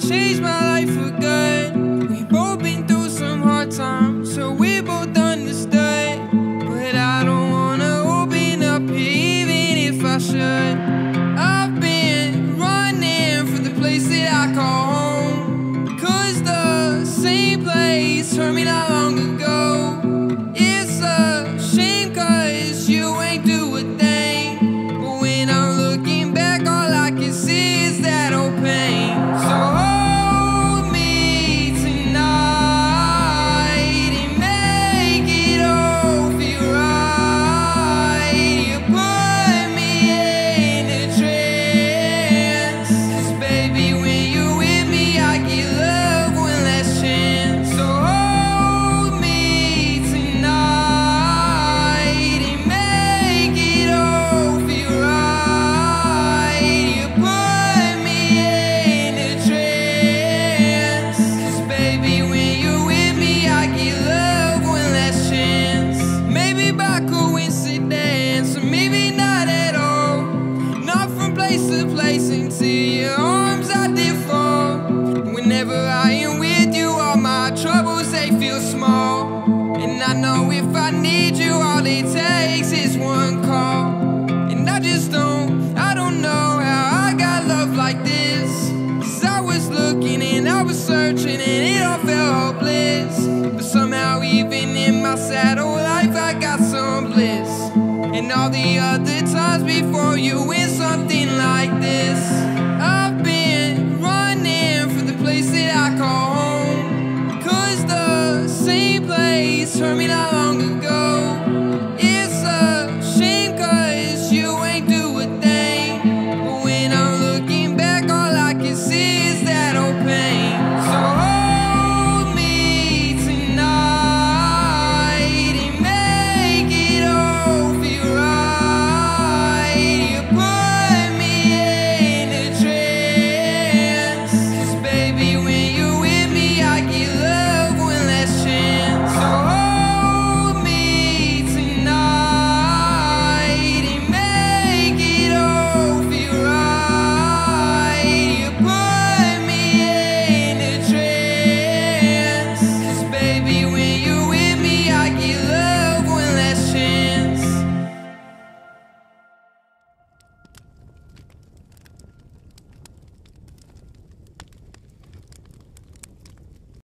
changed my life for good. We both been through some hard times, so we both understood. But I don't wanna open up here, even if I should. I've been running from the place that I call home. Cause the same place hurt me not Whenever I am with you, all my troubles they feel small. And I know if I need you, all it takes is one call. And I just don't, I don't know how I got love like this. Cause I was looking and I was searching and it all felt hopeless. But somehow, even in my sad old life, I got some bliss. And all the other times before you